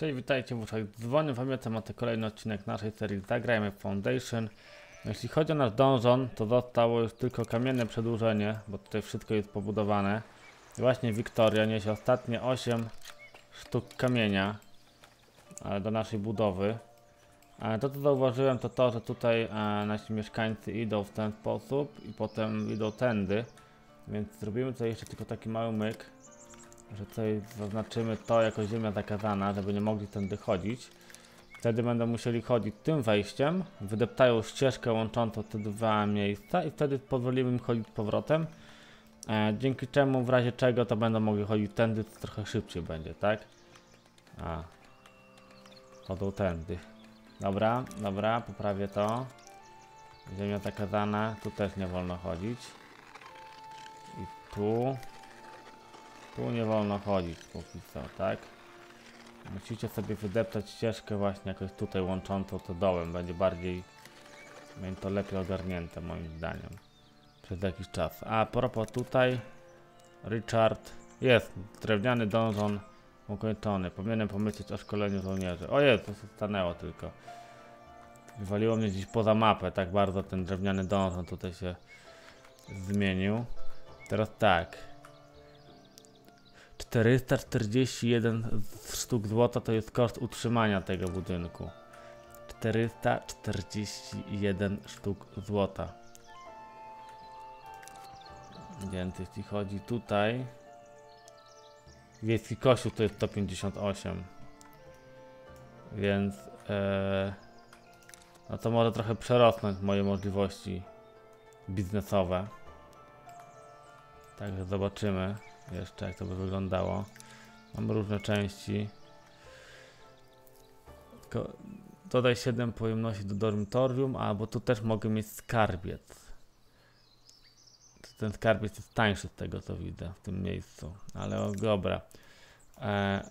Cześć, witajcie w uszach dzwonię. Pamiętam, macie kolejny odcinek naszej serii Zagrajmy Foundation. Jeśli chodzi o nasz donżon, to zostało już tylko kamienne przedłużenie, bo tutaj wszystko jest pobudowane. I właśnie Wiktoria niesie ostatnie 8 sztuk kamienia e, do naszej budowy. E, To co zauważyłem to to, że tutaj e, nasi mieszkańcy idą w ten sposób i potem idą tędy. Więc zrobimy tutaj jeszcze tylko taki mały myk że tutaj zaznaczymy to jako ziemia zakazana, żeby nie mogli tędy chodzić. Wtedy będą musieli chodzić tym wejściem, wydeptają ścieżkę łączącą te dwa miejsca i wtedy pozwolimy im chodzić powrotem. E, dzięki czemu w razie czego to będą mogli chodzić tędy, to trochę szybciej będzie, tak? A. Chodzą tędy. Dobra, dobra, poprawię to. Ziemia zakazana, tu też nie wolno chodzić. I tu. Tu nie wolno chodzić póki co, tak? Musicie sobie wydeptać ścieżkę właśnie jakoś tutaj łączącą to dołem. Będzie bardziej... Będzie to lepiej ogarnięte moim zdaniem. Przez jakiś czas. A propos tutaj... Richard... Jest! Drewniany donżon ukończony. Powinienem pomyśleć o szkoleniu żołnierzy. O jest, to się stanęło tylko. Wywaliło mnie gdzieś poza mapę. Tak bardzo ten drewniany donżon tutaj się zmienił. Teraz tak. 441 sztuk złota to jest koszt utrzymania tego budynku. 441 sztuk złota. Więc jeśli chodzi tutaj, wiejski kościół to jest 158. Więc e, no to może trochę przerosnąć moje możliwości biznesowe. Także zobaczymy jeszcze jak to by wyglądało. Mam różne części. Tylko dodaj 7 pojemności do dormitorium, albo tu też mogę mieć skarbiec. Ten skarbiec jest tańszy z tego co widzę w tym miejscu, ale o, dobra. E,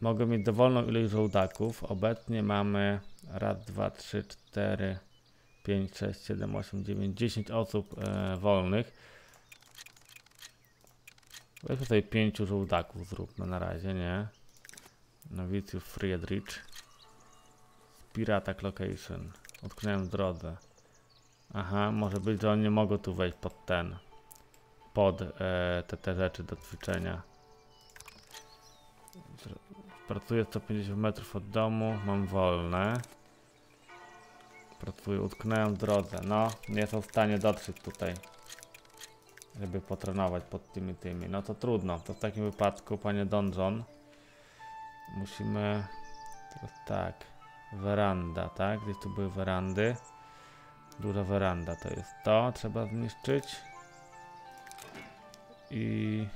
mogę mieć dowolną ilość żołdaków. Obecnie mamy raz, dwa, trzy, cztery, pięć, sześć, siedem, osiem, dziewięć, dziesięć osób e, wolnych. Weźmy tutaj pięciu żołdaków zróbmy na razie, nie? Nowicjusz Friedrich. Spear Attack Location. Utknąłem drodze. Aha, może być, że oni nie mogą tu wejść pod ten. Pod e, te, te rzeczy do ćwiczenia. Pracuję 150 metrów od domu, mam wolne. Pracuję, utknąłem w drodze. No, nie są w stanie dotrzeć tutaj żeby potrenować pod tymi tymi. No to trudno. To w takim wypadku, panie Donjon, musimy tak. Weranda, tak? Gdzieś tu były werandy. Duża weranda to jest to. Trzeba zniszczyć. I...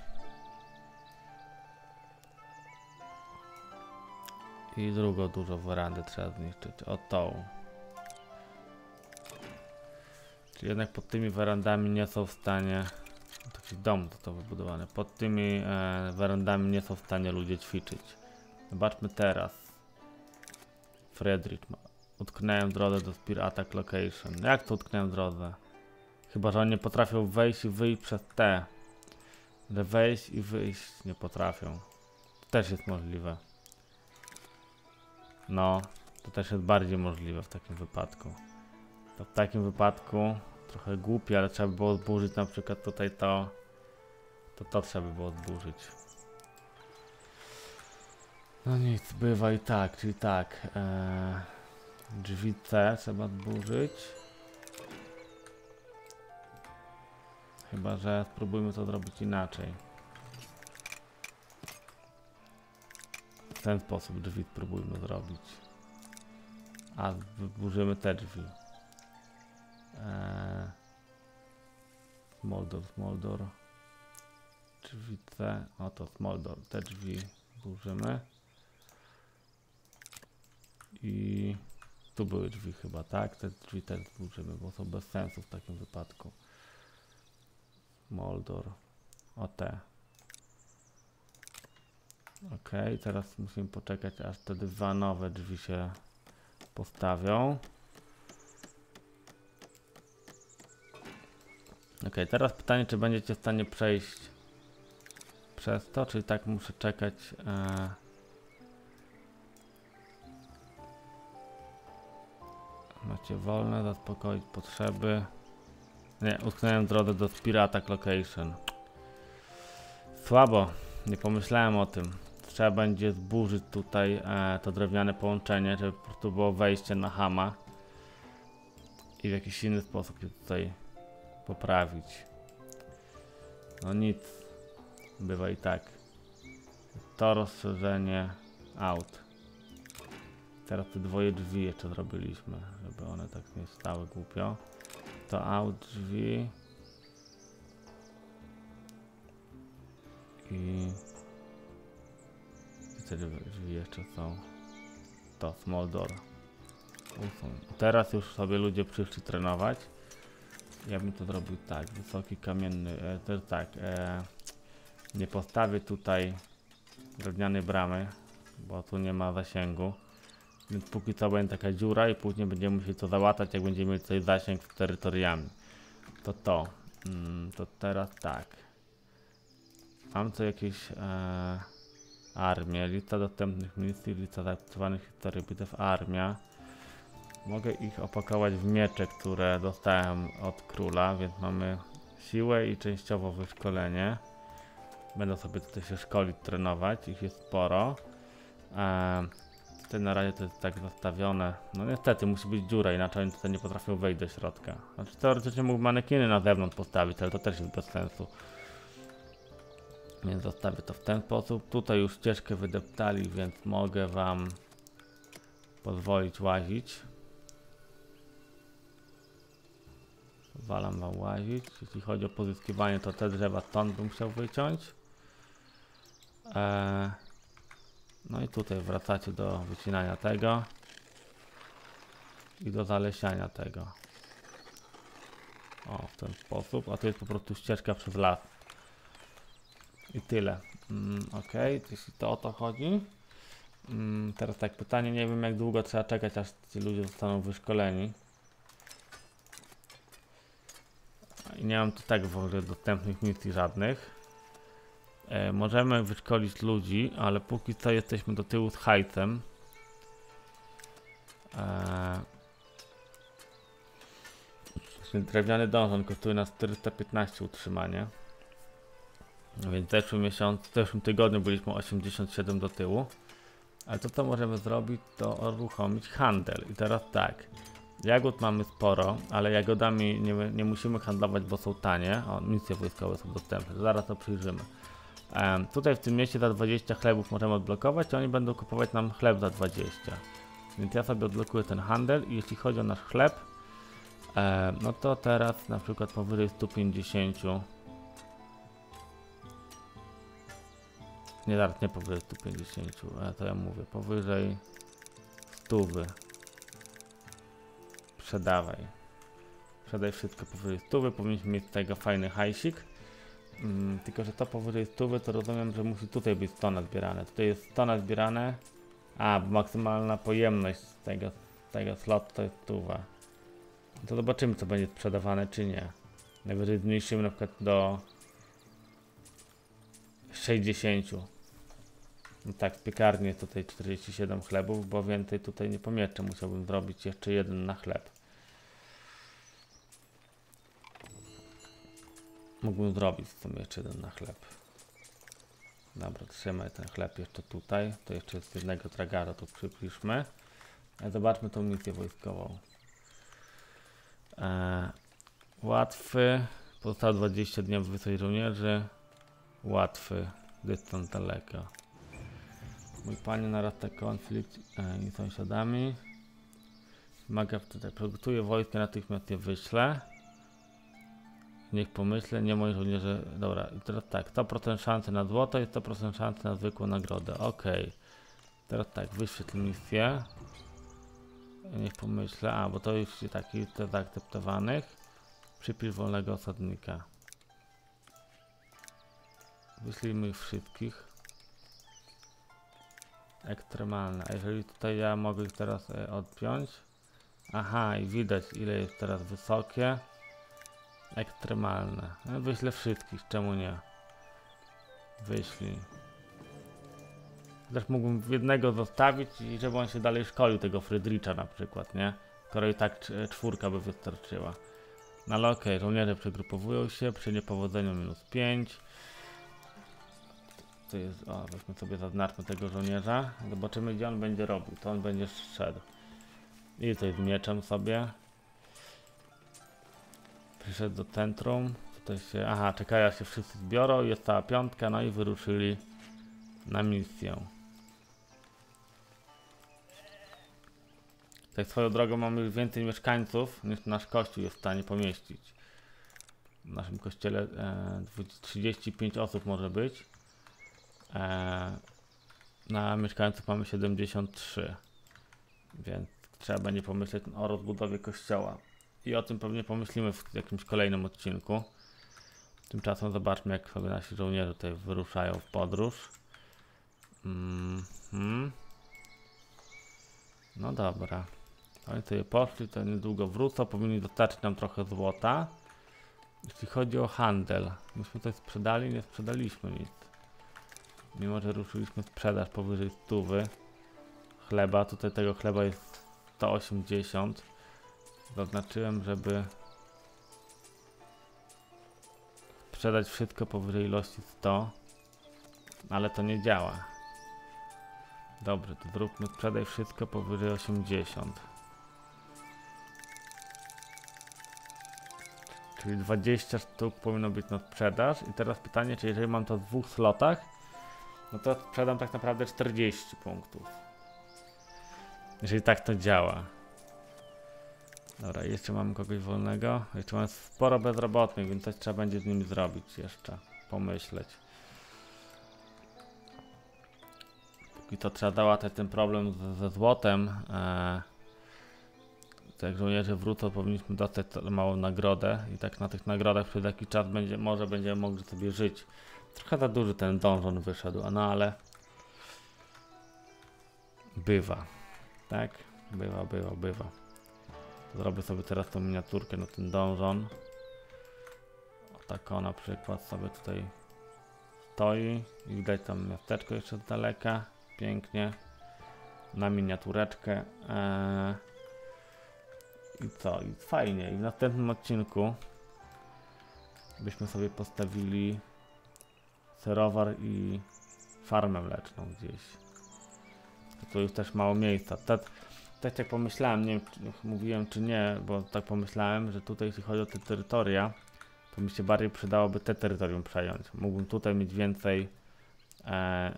I drugą dużą werandę trzeba zniszczyć. O tą. Czyli jednak pod tymi werandami nie są w stanie taki dom został wybudowany. Pod tymi e, werandami nie są w stanie ludzie ćwiczyć. Zobaczmy teraz. Friedrich. Utknąłem drodze do Spear Attack Location. Jak to utknąłem drodze? Chyba, że oni nie potrafią wejść i wyjść przez te. Że wejść i wyjść nie potrafią. To też jest możliwe. No, to też jest bardziej możliwe w takim wypadku. To w takim wypadku trochę głupie, ale trzeba by było zburzyć na przykład tutaj to. To to trzeba by było zburzyć. No nic, bywa i tak, czyli tak. Ee, drzwi C trzeba zburzyć. Chyba, że spróbujmy to zrobić inaczej. W ten sposób drzwi spróbujmy zrobić. A zburzymy te drzwi. Eee, Smoldor, Smoldor. Drzwi C. Oto Smoldor. Te drzwi burzymy. I tu były drzwi chyba, tak? Te drzwi też burzymy, bo są bez sensu w takim wypadku. Moldor. O te. Ok, teraz musimy poczekać aż te dwa nowe drzwi się postawią. Ok, teraz pytanie, czy będziecie w stanie przejść przez to, czyli tak muszę czekać. E... Macie wolne, zaspokoić potrzeby. Nie, utknąłem drogę do Pirata Location. Słabo, nie pomyślałem o tym. Trzeba będzie zburzyć tutaj e, to drewniane połączenie, żeby po prostu było wejście na hama. I w jakiś inny sposób je tutaj poprawić. No nic, bywa i tak. To rozszerzenie aut. Teraz te dwoje drzwi jeszcze zrobiliśmy, żeby one tak nie stały głupio. To aut drzwi. I... Te drzwi jeszcze są. To small door. Usuń. Teraz już sobie ludzie przyszli trenować. Ja bym to zrobił tak, wysoki kamienny, e, tak, e, nie postawię tutaj drewnianej bramy, bo tu nie ma zasięgu. Więc póki co będzie taka dziura i później będziemy musieli to załatać, jak będziemy mieli coś zasięg z terytoriami. To to. Mm, to teraz tak. Mam tu jakieś e, lista dostępnych misji, lista zaaktywowanych historii bitew, armia. Mogę ich opakować w miecze, które dostałem od króla, więc mamy siłę i częściowo wyszkolenie. Będę sobie tutaj się szkolić, trenować, ich jest sporo. Eee, tutaj na razie to jest tak zastawione. No niestety musi być dziura, inaczej oni tutaj nie potrafią wejść do środka. Znaczy teoretycznie mógł manekiny na zewnątrz postawić, ale to też jest bez sensu. Więc zostawię to w ten sposób. Tutaj już ścieżkę wydeptali, więc mogę wam pozwolić łazić. Walam wam łazić. Jeśli chodzi o pozyskiwanie, to te drzewa stąd bym chciał wyciąć. Eee, no i tutaj wracacie do wycinania tego. I do zalesiania tego. O, w ten sposób. A to jest po prostu ścieżka przez las. I tyle. Mm, ok, jeśli to o to chodzi. Mm, teraz tak, pytanie, nie wiem jak długo trzeba czekać, aż ci ludzie zostaną wyszkoleni. I nie mam tu tak w ogóle dostępnych misji żadnych. E, możemy wyszkolić ludzi, ale póki co jesteśmy do tyłu z hajcem. E, drewniany dążon kosztuje nas 415 utrzymanie. Więc w zeszłym miesiącu, w zeszłym tygodniu byliśmy 87 do tyłu. Ale to co możemy zrobić, to uruchomić handel. I teraz tak. Jagód mamy sporo, ale jagodami nie, nie musimy handlować, bo są tanie. O, misje wojskowe są dostępne. Zaraz to przyjrzymy. Um, tutaj w tym mieście za 20 chlebów możemy odblokować, a oni będą kupować nam chleb za 20. Więc ja sobie odblokuję ten handel i jeśli chodzi o nasz chleb, e, no to teraz na przykład powyżej 150 Nie, zaraz nie powyżej 150, ale to ja mówię, powyżej 100. Sprzedawaj. Sprzedaj wszystko powyżej 100, powinniśmy mieć z tego fajny hajsik. Mm, tylko, że to powyżej 100 to rozumiem, że musi tutaj być 100 nazbierane. Tutaj jest 100 nazbierane. A, bo maksymalna pojemność tego, tego slotu to jest 100. To zobaczymy, co będzie sprzedawane, czy nie. Najwyżej zmniejszymy na przykład do 60. No tak, w piekarni jest tutaj 47 chlebów, bo więcej tutaj nie pomieszczę. Musiałbym zrobić jeszcze jeden na chleb. Mógłbym zrobić w sumie jeszcze jeden na chleb. Dobra, trzymaj ten chleb jeszcze tutaj. To jeszcze jest jednego tragara, tu przypiszmy. A zobaczmy tą misję wojskową. Eee, łatwy. Pozostał 20 dni wysłać żołnierzy. Łatwy. Dystans daleko. Mój panie narasta konflikt e, z sąsiadami. Wymaga tutaj. Przygotuję wojsko, natychmiast je wyślę. Niech pomyślę, nie moi żołnierze. Dobra, teraz tak, 100% szansy na złoto i 100% szansy na zwykłą nagrodę. Ok. Teraz tak, wyświetl misję. Niech pomyślę, a bo to już taki te zaakceptowanych. Przypisz wolnego osadnika. Wyślijmy ich wszystkich. Ekstremalne. A jeżeli tutaj ja mogę ich teraz e, odpiąć. Aha, i widać ile jest teraz wysokie. Ekstremalne. No, wyślę wszystkich, czemu nie? Wyślij. Też mógłbym jednego zostawić i żeby on się dalej szkolił, tego Frydricza na przykład, nie? Skoro i tak cz- czwórka by wystarczyła. No ale okej, żołnierze przegrupowują się, przy niepowodzeniu minus 5. To jest, o, weźmy sobie zaznaczmy tego żołnierza. Zobaczymy gdzie on będzie robił, to on będzie szedł. I tutaj z mieczem sobie. Przyszedł do centrum. Tutaj się, aha, czekają się wszyscy zbiorą, jest cała piątka, no i wyruszyli na misję. Tak swoją drogą mamy już więcej mieszkańców niż nasz kościół jest w stanie pomieścić. W naszym kościele e, 20 35 osób może być. E, na mieszkańców mamy 73. Więc trzeba będzie pomyśleć o rozbudowie kościoła. I o tym pewnie pomyślimy w jakimś kolejnym odcinku. Tymczasem zobaczmy, jak sobie nasi żołnierze tutaj wyruszają w podróż. Mhm. No dobra. Oni sobie poszli, to niedługo wrócą. Powinni dostarczyć nam trochę złota. Jeśli chodzi o handel, myśmy coś sprzedali, nie sprzedaliśmy nic. Mimo, że ruszyliśmy sprzedaż powyżej stówy chleba, tutaj tego chleba jest 180. Zaznaczyłem, żeby sprzedać wszystko powyżej ilości 100, ale to nie działa. Dobrze, to zróbmy sprzedaj wszystko powyżej 80. Czyli 20 sztuk powinno być na sprzedaż. I teraz pytanie, czy jeżeli mam to w dwóch slotach, no to sprzedam tak naprawdę 40 punktów. Jeżeli tak to działa. Dobra, jeszcze mamy kogoś wolnego. Jeszcze mamy sporo bezrobotnych, więc coś trzeba będzie z nimi zrobić jeszcze. Pomyśleć. I to trzeba załatwiać ten problem z, ze złotem. E, to jak żołnierze wrócą, powinniśmy dostać małą nagrodę. I tak na tych nagrodach przez jakiś czas będzie, może będziemy mogli sobie żyć. Trochę za duży ten dążon wyszedł, no ale bywa. Tak? Bywa, bywa, bywa. Zrobię sobie teraz tą miniaturkę na ten dążon. Tak o na przykład sobie tutaj stoi. I widać tam miasteczko jeszcze z daleka. Pięknie. Na miniatureczkę. Eee, I co? I fajnie. I w następnym odcinku byśmy sobie postawili serowar i farmę mleczną gdzieś. To już też mało miejsca. Tak, tak jak pomyślałem, nie wiem czy mówiłem czy nie, bo tak pomyślałem, że tutaj jeśli chodzi o te terytoria, to mi się bardziej przydałoby te terytorium przejąć. Mógłbym tutaj mieć więcej e,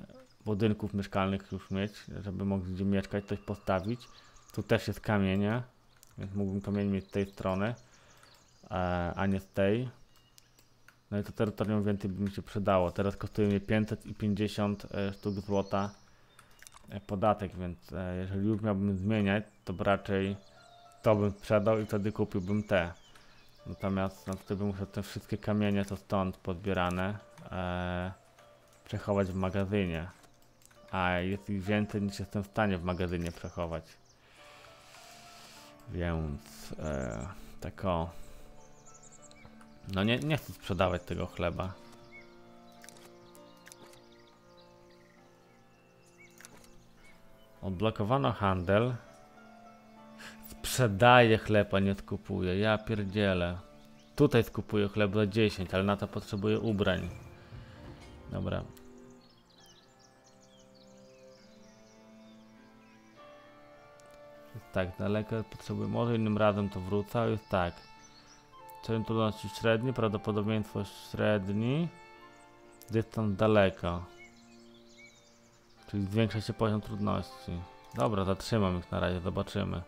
budynków mieszkalnych już mieć, żeby mogli gdzie mieszkać, coś postawić. Tu też jest kamienie, więc mógłbym kamień mieć z tej strony, e, a nie z tej. No i to terytorium więcej by mi się przydało. Teraz kosztuje mnie 550 e, sztuk złota podatek, więc e, jeżeli już miałbym zmieniać, to raczej to bym sprzedał i wtedy kupiłbym te. Natomiast no, wtedy musiał te wszystkie kamienie, co stąd podbierane, e, przechować w magazynie. A jest ich więcej niż jestem w stanie w magazynie przechować. Więc e, tak o. No nie, nie chcę sprzedawać tego chleba. Odblokowano handel. Sprzedaję chleb, a nie skupuję. Ja pierdzielę. Tutaj skupuję chleb za 10, ale na to potrzebuję ubrań. Dobra. Jest tak, daleko potrzebuję. Może innym razem to wrócę, ale jest tak. Poziom trudności średni, prawdopodobieństwo średni. Dystans daleko. Czyli zwiększa się poziom trudności. Dobra, zatrzymam ich na razie, zobaczymy.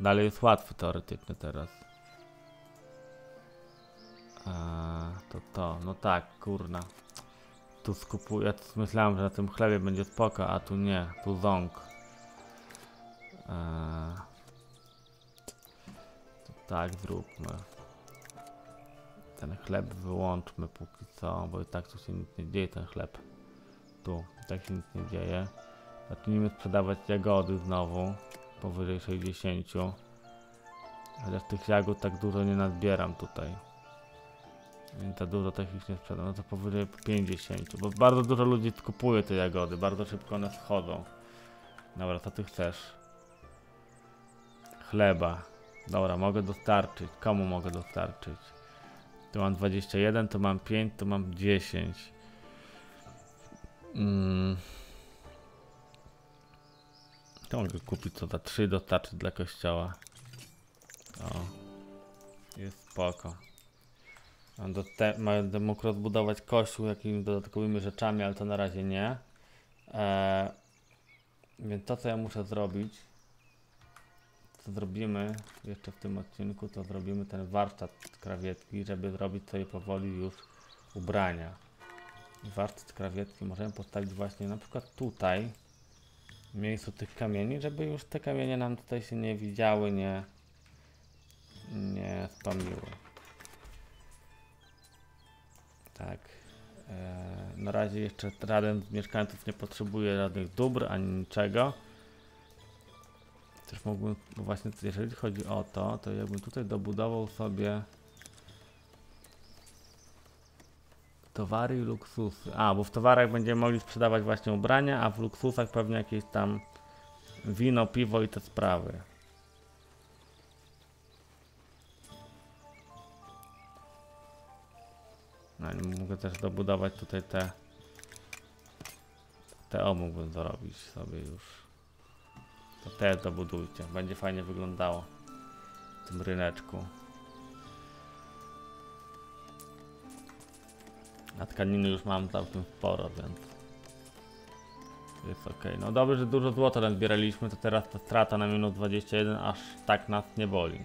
Dalej jest łatwy teoretyczny teraz. A, to to, no tak, kurna. Tu skupuję, ja myślałem, że na tym chlebie będzie spoko, a tu nie, tu ząg. Eee, tak zróbmy. Ten chleb wyłączmy póki co, bo i tak tu się nic nie dzieje, ten chleb. Tu, tak się nic nie dzieje. Zacznijmy sprzedawać jagody znowu, powyżej 60. Chociaż tych jagód tak dużo nie nazbieram tutaj. Więc za dużo takich nie sprzedam, no to powyżej 50, bo bardzo dużo ludzi kupuje te jagody, bardzo szybko one schodzą. Dobra, co ty chcesz? chleba. Dobra, mogę dostarczyć. Komu mogę dostarczyć? Tu mam 21, tu mam 5, tu mam 10. Mm. To mogę kupić co za 3 dostarczyć dla kościoła. O. Jest spoko. Do te, będę mógł rozbudować kościół jakimiś dodatkowymi rzeczami, ale to na razie nie. Eee, więc to co ja muszę zrobić, co zrobimy jeszcze w tym odcinku, to zrobimy ten warsztat krawiecki, żeby zrobić sobie powoli już ubrania. Warsztat krawiecki możemy postawić właśnie na przykład tutaj, w miejscu tych kamieni, żeby już te kamienie nam tutaj się nie widziały, nie, nie spamiły. Tak. Eee, na razie jeszcze żaden z mieszkańców nie potrzebuje żadnych dóbr ani niczego. Też mógłbym, bo właśnie jeżeli chodzi o to, to jakbym tutaj dobudował sobie towary i luksusy. A, bo w towarach będziemy mogli sprzedawać właśnie ubrania, a w luksusach pewnie jakieś tam wino, piwo i te sprawy. No i mogę też dobudować tutaj te te o mógłbym zrobić sobie już. To te dobudujcie. Będzie fajnie wyglądało w tym ryneczku. A tkaniny już mam całkiem sporo, więc jest ok. No dobrze, że dużo złota nazbieraliśmy, to teraz ta strata na minus 21 aż tak nas nie boli.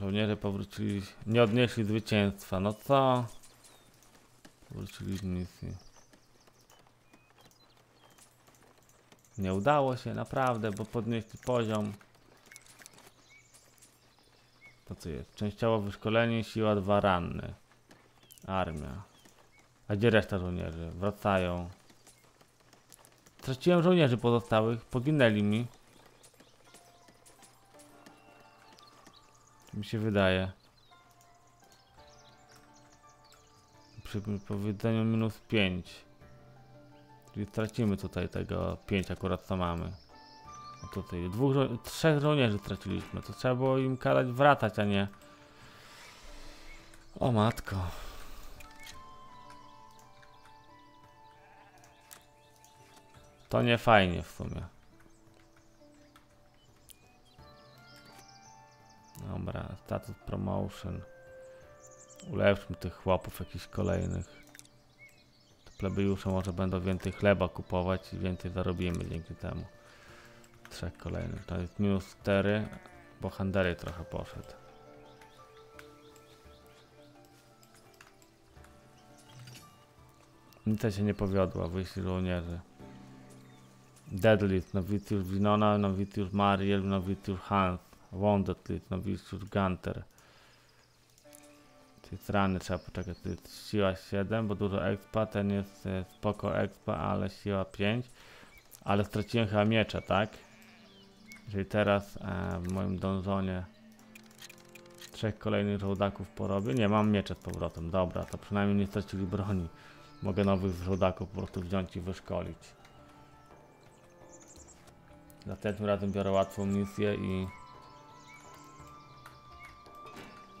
Żołnierze powrócili, nie odnieśli zwycięstwa. No co? Wrócili z misji. Nie udało się, naprawdę, bo podnieśli poziom. To co jest? Częściowo wyszkolenie, siła 2 ranny. Armia. A gdzie reszta żołnierzy? Wracają. Straciłem żołnierzy pozostałych, poginęli mi. Mi się wydaje. Przy powiedzeniu minus 5. Czyli stracimy tutaj tego 5 akurat co mamy. Tutaj dwóch, żo trzech żołnierzy straciliśmy. To trzeba było im kazać wracać, a nie... O matko. To nie fajnie w sumie. Dobra, status promotion. Ulepszmy tych chłopów jakichś kolejnych. Te plebejusze może będą więcej chleba kupować i więcej zarobimy dzięki temu. Trzech kolejnych. To jest minus 4, bo Handeli trochę poszedł. Nic się nie powiodła, wyjście żołnierzy. Deadlift, nowicjusz Winona, nowicjusz Mariel, nowicjusz Hans. Wounded List, nowicjusz Gunter. Jest rany, trzeba poczekać. To jest siła 7, bo dużo expa. Ten jest e, spoko expa, ale siła 5. Ale straciłem chyba miecza, tak? Jeżeli teraz e, w moim donżonie trzech kolejnych żołdaków porobię. Nie, mam miecze z powrotem. Dobra, to przynajmniej nie stracili broni. Mogę nowych żołdaków po prostu wziąć i wyszkolić. Następnym razem biorę łatwą misję i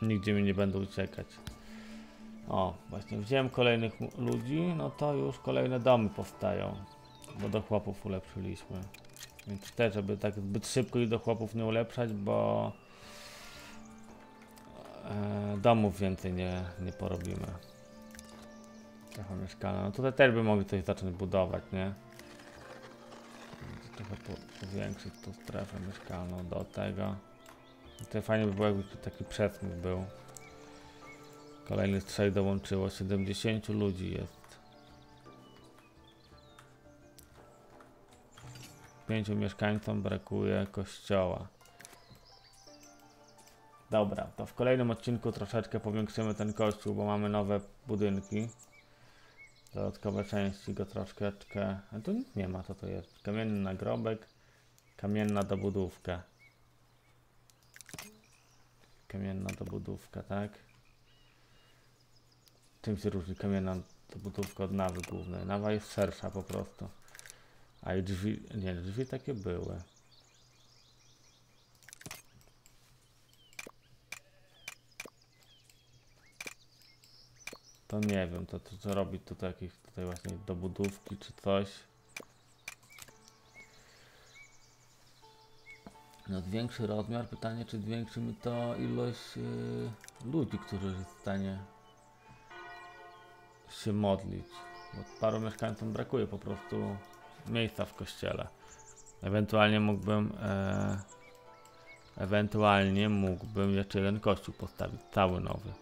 nigdzie mi nie będą uciekać. O, właśnie wziąłem kolejnych ludzi, no to już kolejne domy powstają, bo do chłopów ulepszyliśmy. Więc też, żeby tak zbyt szybko ich do chłopów nie ulepszać, bo e, domów więcej nie, nie porobimy. Trochę mieszkania. No tutaj też by mogli coś zacząć budować, nie? Trochę po, powiększyć tą strefę mieszkalną do tego. Tutaj fajnie by było, jakby tu taki przesmyk był. Kolejnych trzech dołączyło. 70 ludzi jest. Pięciu mieszkańcom brakuje kościoła. Dobra, to w kolejnym odcinku troszeczkę powiększymy ten kościół, bo mamy nowe budynki. Dodatkowe części go troszeczkę. A tu nic nie ma, co to jest? Kamienny nagrobek, kamienna dobudówka. Kamienna dobudówka, tak? Czym się różni kamienna dobudówka od nawy głównej? Nawa jest szersza po prostu. A i drzwi, nie, drzwi takie były. To nie wiem, to, to co robi tutaj jakieś tutaj właśnie dobudówki czy coś. No zwiększy rozmiar, pytanie czy zwiększy mi to ilość yy, ludzi, którzy jest w stanie się modlić. Bo paru mieszkańcom brakuje po prostu miejsca w kościele. Ewentualnie mógłbym e, ewentualnie mógłbym jeszcze jeden kościół postawić, cały nowy.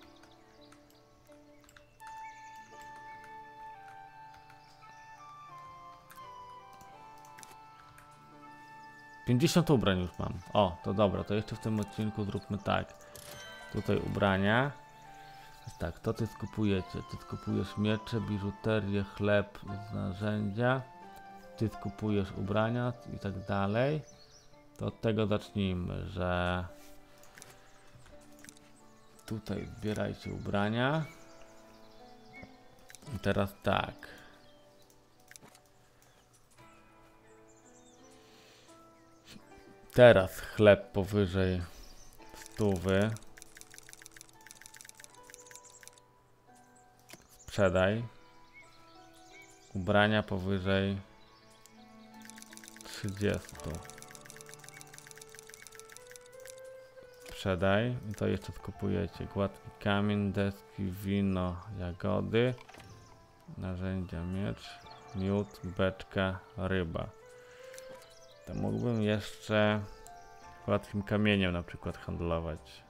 Pięćdziesiąt ubrań już mam. O, to dobra, to jeszcze w tym odcinku zróbmy tak. Tutaj ubrania. Tak, to ty skupujecie. Ty skupujesz miecze, biżuterię, chleb, narzędzia. Ty skupujesz ubrania i tak dalej. To od tego zacznijmy, że tutaj zbierajcie ubrania. I teraz tak. Teraz chleb powyżej stówy. Sprzedaj. Ubrania powyżej 30. Sprzedaj. I to jeszcze skupujecie. Gładki kamień, deski, wino, jagody. Narzędzia, miecz, miód, beczka, ryba. To mógłbym jeszcze gładkim kamieniem na przykład handlować.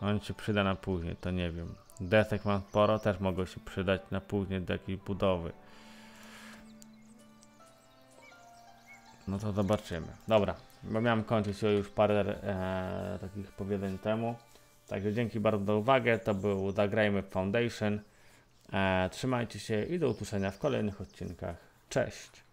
On się przyda na później, to nie wiem. Desek mam sporo, też mogą się przydać na później do jakiejś budowy. No to zobaczymy. Dobra, bo miałem kończyć już parę e, takich powiedzeń temu. Także dzięki bardzo za uwagę. To był Zagrajmy Foundation. E, trzymajcie się i do usłyszenia w kolejnych odcinkach. Cześć!